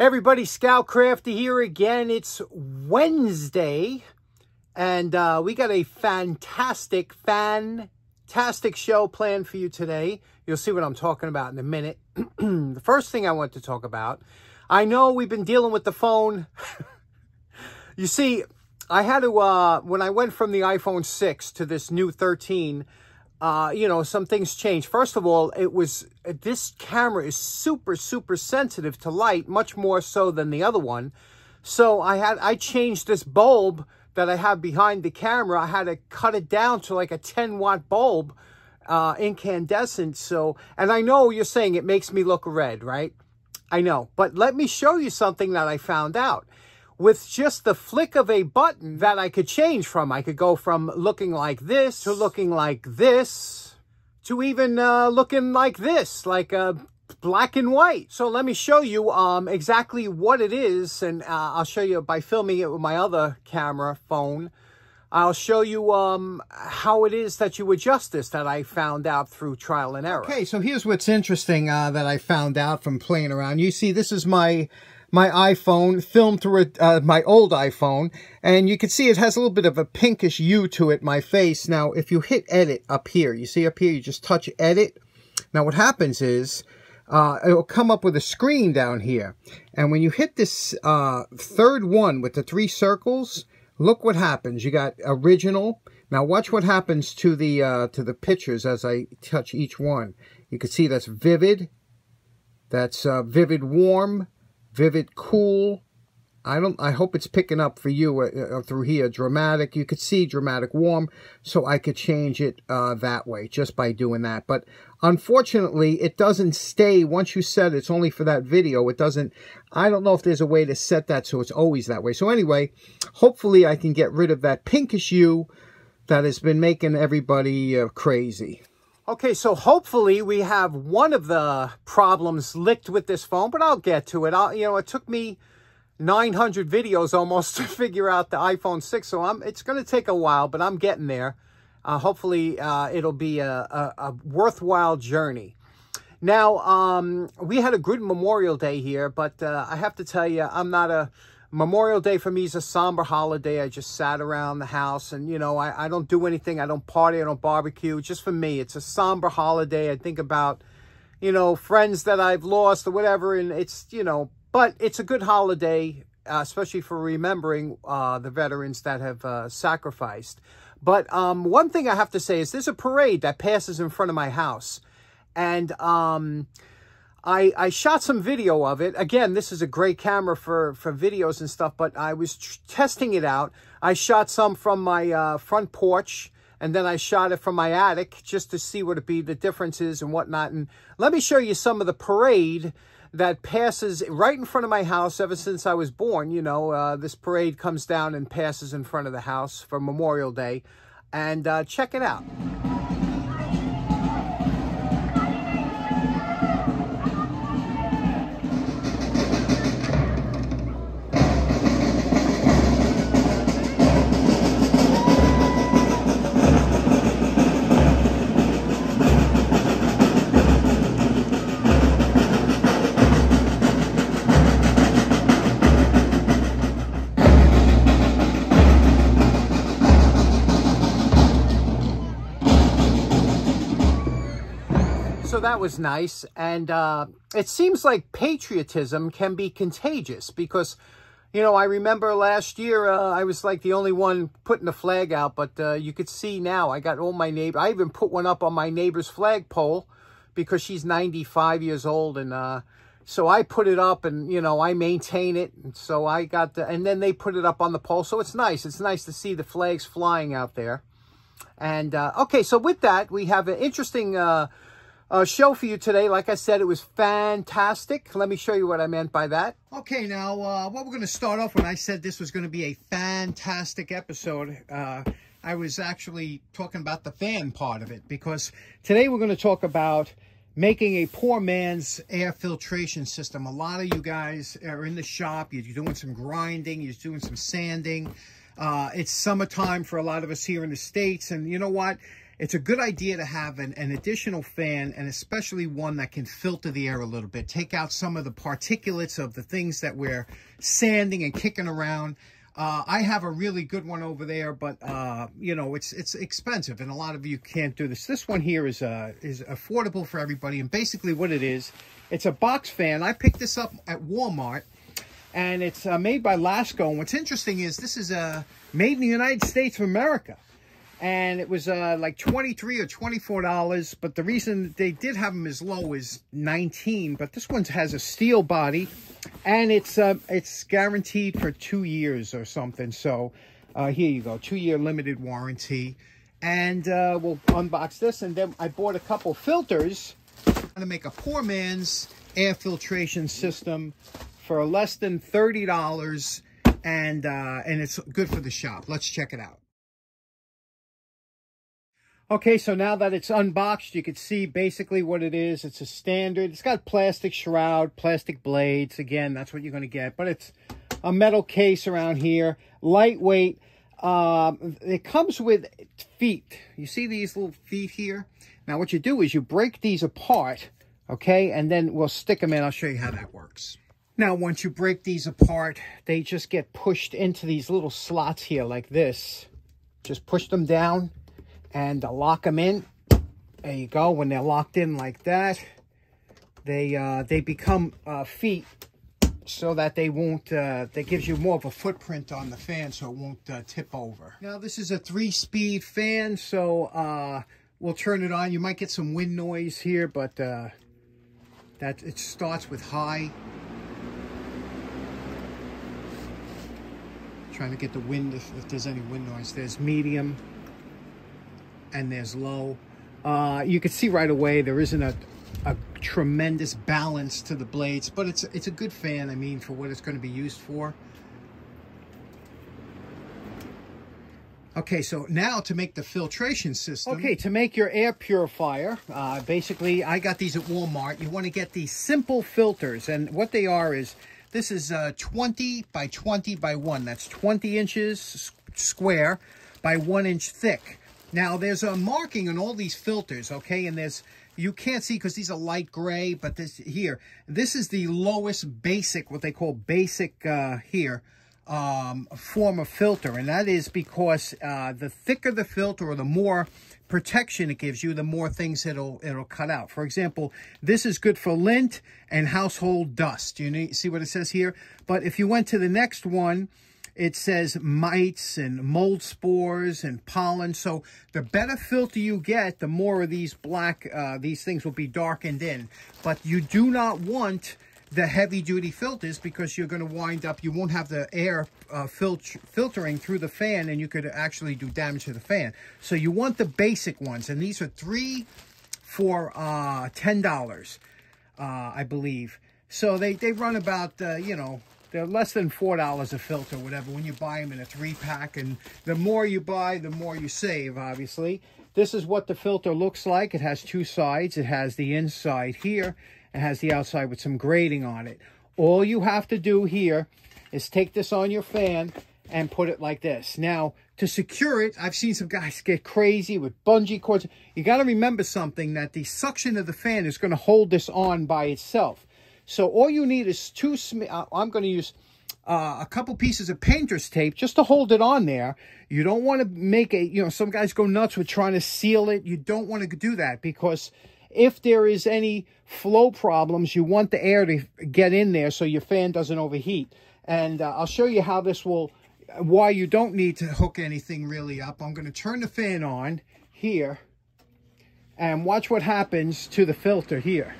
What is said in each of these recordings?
Everybody, ScoutCrafter here again. It's Wednesday, and uh, we got a fantastic, fantastic show planned for you today. You'll see what I'm talking about in a minute. the first thing I want to talk about, I know we've been dealing with the phone. you see, I had to, uh, when I went from the iPhone 6 to this new 13, uh, you know, some things changed. First of all, it was, this camera is super, super sensitive to light, much more so than the other one. So I had, I changed this bulb that I have behind the camera. I had to cut it down to like a 10 watt bulb, uh, incandescent. So, and I know you're saying it makes me look red, right? I know, but let me show you something that I found out with just the flick of a button that I could change from. I could go from looking like this to looking like this to even uh, looking like this, like uh, black and white. So let me show you um, exactly what it is. And uh, I'll show you by filming it with my other camera phone. I'll show you um, how it is that you adjust this that I found out through trial and error. Okay, so here's what's interesting uh, that I found out from playing around. You see, this is my my iPhone, filmed through a, uh, my old iPhone, and you can see it has a little bit of a pinkish hue to it, my face. Now, if you hit edit up here, you see up here, you just touch edit. Now, what happens is, uh, it'll come up with a screen down here. And when you hit this uh, third one with the three circles, look what happens. You got original. Now watch what happens to the uh, to the pictures as I touch each one. You can see that's vivid. That's uh, vivid warm. Vivid Cool. I don't. I hope it's picking up for you uh, uh, through here. Dramatic. You could see dramatic warm, so I could change it uh, that way just by doing that. But unfortunately, it doesn't stay. Once you set it, it's only for that video. It doesn't. I don't know if there's a way to set that so it's always that way. So anyway, hopefully I can get rid of that pinkish hue that has been making everybody uh, crazy. Okay, so hopefully we have one of the problems licked with this phone, but I'll get to it. I'll, you know, it took me 900 videos almost to figure out the iPhone 6, so I'm, it's going to take a while, but I'm getting there. Uh, hopefully uh, it'll be a, a, a, worthwhile journey. Now, um, we had a good Memorial Day here, but uh, I have to tell you, I'm not a Memorial Day for me is a somber holiday. I just sat around the house and, you know, I, I don't do anything. I don't party. I don't barbecue. Just for me, it's a somber holiday. I think about, you know, friends that I've lost or whatever. And it's, you know, but it's a good holiday, uh, especially for remembering uh, the veterans that have uh, sacrificed. But um, one thing I have to say is there's a parade that passes in front of my house. And, um, I, I shot some video of it. Again, this is a great camera for, for videos and stuff, but I was testing it out. I shot some from my uh, front porch, and then I shot it from my attic just to see what it be, the differences and whatnot. And let me show you some of the parade that passes right in front of my house ever since I was born. You know, uh, this parade comes down and passes in front of the house for Memorial Day. And uh, check it out. That was nice. And uh, it seems like patriotism can be contagious because, you know, I remember last year uh, I was like the only one putting the flag out, but uh, you could see now I got all my neighbor. I even put one up on my neighbor's flagpole because she's 95 years old and uh, so I put it up and, you know, I maintain it. And so I got the, and then they put it up on the pole. So it's nice. It's nice to see the flags flying out there. And, uh, okay, so with that, we have an interesting uh, uh, show for you today. Like I said, it was fantastic. Let me show you what I meant by that. Okay, now, uh, what we're going to start off when I said this was going to be a fantastic episode, uh, I was actually talking about the fan part of it because today we're going to talk about making a poor man's air filtration system. A lot of you guys are in the shop. You're doing some grinding. You're doing some sanding. Uh, it's summertime for a lot of us here in the States. And you know what? it's a good idea to have an, an additional fan and especially one that can filter the air a little bit, take out some of the particulates of the things that we're sanding and kicking around. Uh, I have a really good one over there, but, uh, you know, it's it's expensive, and a lot of you can't do this. This one here is uh, is affordable for everybody, and basically what it is, it's a box fan. I picked this up at Walmart, and it's uh, made by Lasko. And what's interesting is this is uh, made in the United States of America. And it was uh, like 23 or 24 dollars but the reason they did have them as low as 19 but this one has a steel body and it's uh, it's guaranteed for two years or something. So uh, here you go two year limited warranty. And uh, we'll unbox this and then I bought a couple filters. To make a poor man's air filtration system for less than $30 and uh, and it's good for the shop let's check it out Okay, so now that it's unboxed, you can see basically what it is. It's a standard. It's got plastic shroud, plastic blades. Again, that's what you're going to get. But it's a metal case around here. Lightweight. Um, it comes with feet. You see these little feet here? Now, what you do is you break these apart, okay? And then we'll stick them in. I'll show you how that works. Now, once you break these apart, they just get pushed into these little slots here like this. Just push them down and lock them in. There you go. When they're locked in like that, they uh, they become uh, feet so that they won't, uh, that gives you more of a footprint on the fan so it won't uh, tip over. Now this is a three-speed fan, so uh, we'll turn it on. You might get some wind noise here, but uh, that it starts with high. Trying to get the wind, if, if there's any wind noise. There's medium and there's low. Uh, you can see right away there isn't a, a tremendous balance to the blades, but it's it's a good fan, I mean, for what it's going to be used for. Okay, so now to make the filtration system. Okay, to make your air purifier, uh, basically, I got these at Walmart. You want to get these simple filters, and what they are is, this is uh, 20 by 20 by 1. That's 20 inches square by 1 inch thick. Now, there's a marking on all these filters, okay? And there's, you can't see because these are light gray, but this here, this is the lowest basic, what they call basic uh, here, um, form of filter. And that is because uh, the thicker the filter or the more protection it gives you, the more things it'll it'll cut out. For example, this is good for lint and household dust. You see what it says here? But if you went to the next one, it says mites and mold spores and pollen. So the better filter you get, the more of these black, uh, these things will be darkened in. But you do not want the heavy duty filters because you're going to wind up, you won't have the air uh, filtering through the fan and you could actually do damage to the fan. So you want the basic ones. And these are three for uh, $10, uh, I believe. So they, they run about, uh, you know, they're less than $4 a filter, whatever, when you buy them in a three-pack. And the more you buy, the more you save, obviously. This is what the filter looks like. It has two sides. It has the inside here. It has the outside with some grating on it. All you have to do here is take this on your fan and put it like this. Now, to secure it, I've seen some guys get crazy with bungee cords. You got to remember something, that the suction of the fan is going to hold this on by itself. So all you need is two, uh, I'm going to use uh, a couple pieces of painter's tape just to hold it on there. You don't want to make a, you know, some guys go nuts with trying to seal it. You don't want to do that because if there is any flow problems, you want the air to get in there so your fan doesn't overheat. And uh, I'll show you how this will, why you don't need to hook anything really up. I'm going to turn the fan on here and watch what happens to the filter here.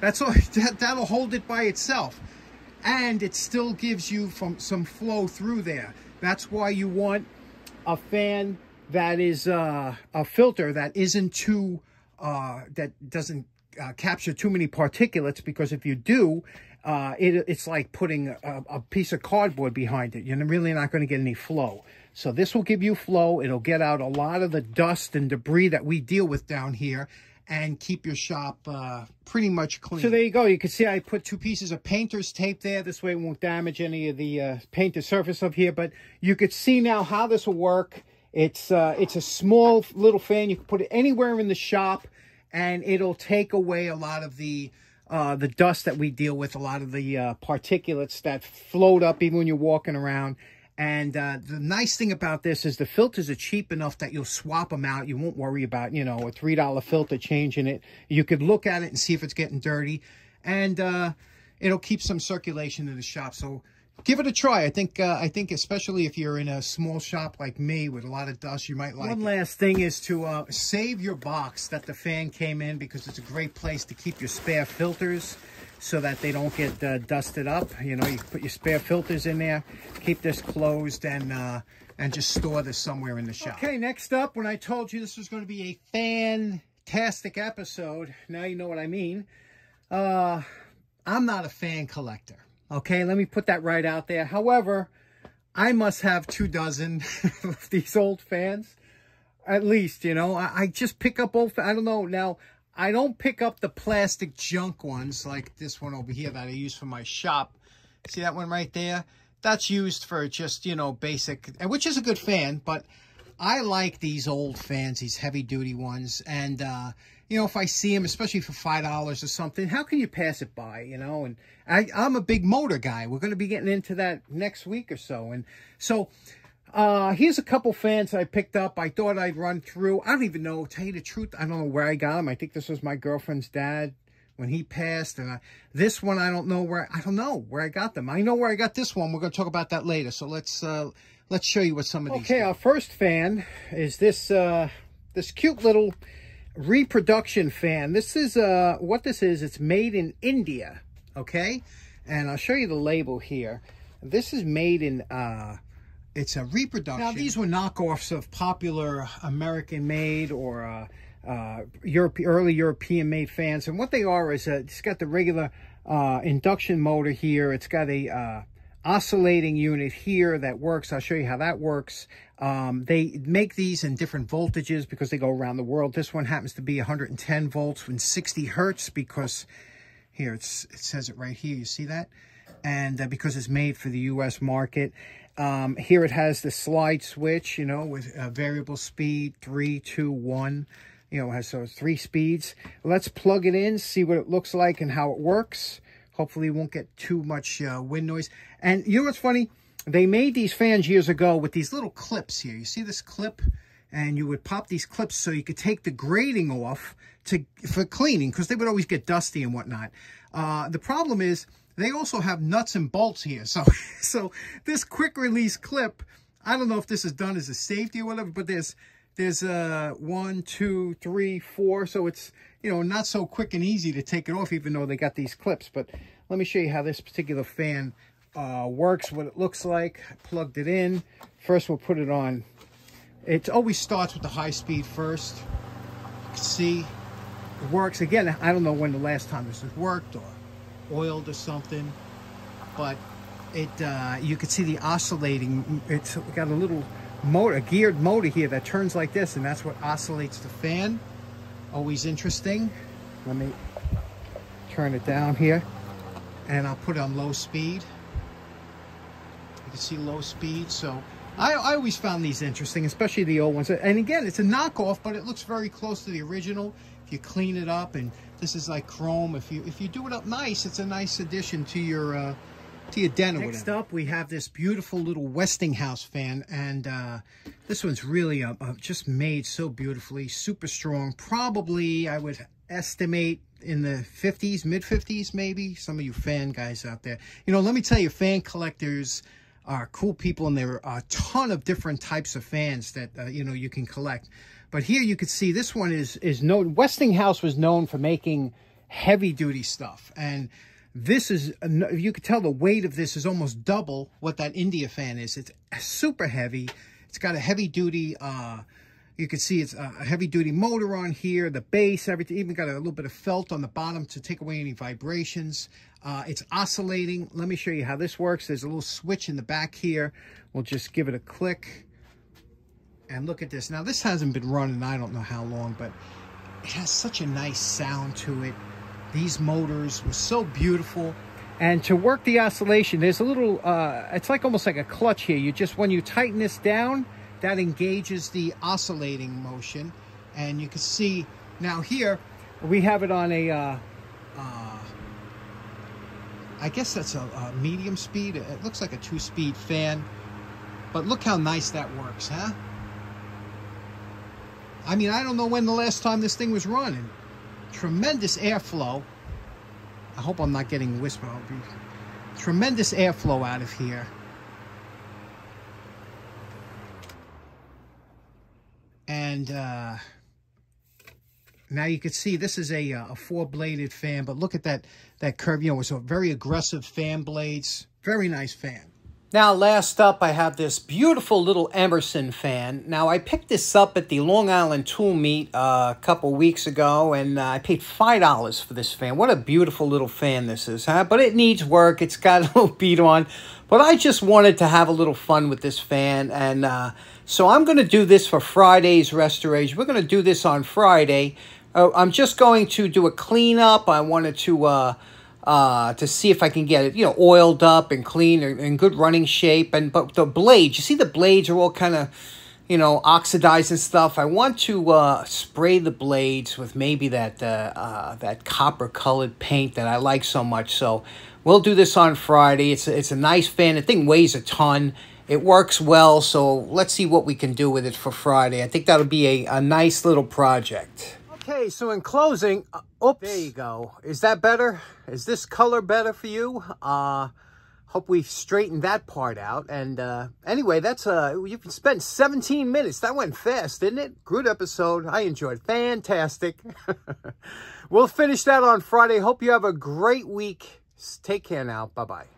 That's all, that, that'll hold it by itself. And it still gives you from some flow through there. That's why you want a fan that is uh, a filter that isn't too, uh, that doesn't uh, capture too many particulates because if you do, uh, it, it's like putting a, a, piece of cardboard behind it. You're really not going to get any flow. So this will give you flow. It'll get out a lot of the dust and debris that we deal with down here and keep your shop uh, pretty much clean. So there you go. You can see I put two pieces of painter's tape there. This way it won't damage any of the uh, painted surface up here. But you could see now how this will work It's uh, it's a small little fan. You can put it anywhere in the shop, and it'll take away a lot of the uh, the dust that we deal with, a lot of the uh, particulates that float up even when you're walking around. And uh, the nice thing about this is the filters are cheap enough that you'll swap them out. You won't worry about, you know, a $3 filter changing it. You could look at it and see if it's getting dirty. And uh, it'll keep some circulation in the shop. So give it a try. I think, uh, I think especially if you're in a small shop like me with a lot of dust, you might like One it. last thing is to uh, save your box that the fan came in because it's a great place to keep your spare filters so that they don't get uh, dusted up. You know, you put your spare filters in there, keep this closed, and uh, and just store this somewhere in the shop. Okay, next up, when I told you this was going to be a fantastic episode, now you know what I mean. Uh, I'm not a fan collector. Okay, let me put that right out there. However, I must have two dozen of these old fans. At least, you know, I, I just pick up old, I don't know. Now, I don't pick up the plastic junk ones like this one over here that I use for my shop. See that one right there? That's used for just, you know, basic, which is a good fan, but I like these old fans, these heavy duty ones. And, uh, you know, if I see them, especially for $5 or something, how can you pass it by, you know? And I, I'm a big motor guy. We're going to be getting into that next week or so. And so uh, here's a couple fans I picked up. I thought I'd run through. I don't even know, tell you the truth, I don't know where I got them. I think this was my girlfriend's dad when he passed. And I, this one, I don't know where, I don't know where I got them. I know where I got this one. We're going to talk about that later. So let's, uh, let's show you what some of these Okay, our first fan is this, uh, this cute little reproduction fan. This is, uh, what this is, it's made in India. Okay. And I'll show you the label here. This is made in, uh, it's a reproduction. Now, these were knockoffs of popular American-made or uh, uh, Europe, early European-made fans. And what they are is uh, it's got the regular uh, induction motor here. It's got a uh, oscillating unit here that works. I'll show you how that works. Um, they make these in different voltages because they go around the world. This one happens to be 110 volts and 60 hertz because here it says it right here. You see that? And uh, because it's made for the U.S. market. Um, here it has the slide switch, you know, with a variable speed, three, two, one. You know, has so three speeds. Let's plug it in, see what it looks like and how it works. Hopefully, it won't get too much uh, wind noise. And you know what's funny? They made these fans years ago with these little clips here. You see this clip? And you would pop these clips so you could take the grating off to for cleaning because they would always get dusty and whatnot. Uh, the problem is they also have nuts and bolts here. So, so this quick release clip, I don't know if this is done as a safety or whatever, but there's there's uh one, two, three, four. So it's, you know, not so quick and easy to take it off, even though they got these clips. But let me show you how this particular fan uh, works, what it looks like. Plugged it in. First, we'll put it on. It always starts with the high speed first. See it works. Again, I don't know when the last time this has worked or oiled or something. But it, uh, you can see the oscillating. It's got a little motor, a geared motor here that turns like this, and that's what oscillates the fan. Always interesting. Let me turn it down here, and I'll put it on low speed. You can see low speed, so I, I, always found these interesting, especially the old ones. And again, it's a knockoff, but it looks very close to the original. If you clean it up and this is like chrome. If you if you do it up nice, it's a nice addition to your uh, to your den or Next whatever. up, we have this beautiful little Westinghouse fan, and uh, this one's really uh, uh, just made so beautifully, super strong. Probably, I would estimate in the 50s, mid 50s, maybe. Some of you fan guys out there. You know, let me tell you, fan collectors are cool people, and there are a ton of different types of fans that, uh, you know, you can collect. But here you can see this one is, is known, Westinghouse was known for making heavy duty stuff. And this is, you can tell the weight of this is almost double what that India fan is. It's super heavy. It's got a heavy duty, uh, you can see it's a heavy duty motor on here, the base, everything, even got a little bit of felt on the bottom to take away any vibrations. Uh, it's oscillating. Let me show you how this works. There's a little switch in the back here. We'll just give it a click. And look at this. Now, this hasn't been running I don't know how long, but it has such a nice sound to it. These motors were so beautiful. And to work the oscillation, there's a little, uh, it's like almost like a clutch here. You just, when you tighten this down, that engages the oscillating motion. And you can see now here, we have it on a, uh, uh, I guess that's a, a medium speed. It looks like a two-speed fan. But look how nice that works, huh? I mean, I don't know when the last time this thing was running. Tremendous airflow. I hope I'm not getting whisper. Tremendous airflow out of here. And uh, now you can see this is a, uh, a four-bladed fan, but look at that, that curve. You know, it's a very aggressive fan blades. Very nice fan. Now, last up, I have this beautiful little Emerson fan. Now, I picked this up at the Long Island Tool Meet uh, a couple weeks ago, and uh, I paid $5 for this fan. What a beautiful little fan this is, huh? But it needs work. It's got a little beat on. But I just wanted to have a little fun with this fan, and uh, so I'm going to do this for Friday's restoration. We're going to do this on Friday. Uh, I'm just going to do a cleanup. I wanted to uh, to see if I can get it, you know, oiled up and clean and in good running shape. And but the blades, you see, the blades are all kind of, you know, oxidized and stuff. I want to uh, spray the blades with maybe that uh, uh, that copper colored paint that I like so much. So we'll do this on Friday. It's a, it's a nice fan. The thing weighs a ton. It works well, so let's see what we can do with it for Friday. I think that'll be a, a nice little project. Okay, so in closing, uh, oops, there you go. Is that better? Is this color better for you? Uh, hope we've straightened that part out. And uh, anyway, that's uh, you've spent 17 minutes. That went fast, didn't it? Good episode. I enjoyed. Fantastic. we'll finish that on Friday. Hope you have a great week. Take care now. Bye-bye.